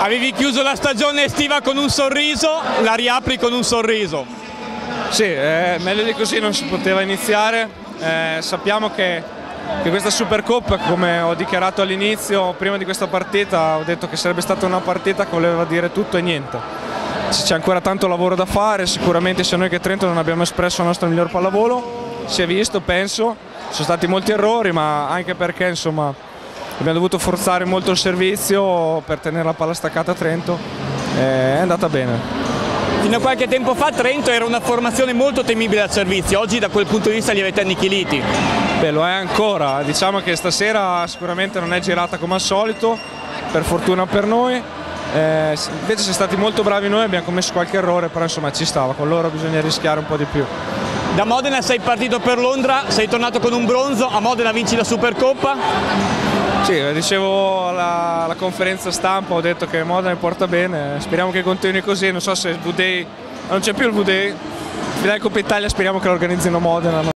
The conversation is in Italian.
Avevi chiuso la stagione estiva con un sorriso, la riapri con un sorriso. Sì, eh, meglio di così non si poteva iniziare. Eh, sappiamo che, che, questa Supercoppa, come ho dichiarato all'inizio, prima di questa partita, ho detto che sarebbe stata una partita che voleva dire tutto e niente. C'è ancora tanto lavoro da fare, sicuramente sia noi che Trento non abbiamo espresso il nostro miglior pallavolo, si è visto, penso, sono stati molti errori, ma anche perché insomma abbiamo dovuto forzare molto il servizio per tenere la palla staccata a Trento è andata bene. Fino a qualche tempo fa Trento era una formazione molto temibile al servizio, oggi da quel punto di vista li avete annichiliti. Beh, lo è ancora, diciamo che stasera sicuramente non è girata come al solito, per fortuna per noi. Eh, invece siamo stati molto bravi noi, abbiamo commesso qualche errore, però insomma ci stava, con loro bisogna rischiare un po' di più. Da Modena sei partito per Londra, sei tornato con un bronzo, a Modena vinci la Supercoppa? Sì, dicevo alla, conferenza stampa, ho detto che Modena mi porta bene, speriamo che continui così, non so se il V-Day, non c'è più il V-Day, finale Coppa Italia speriamo che lo organizzino Modena.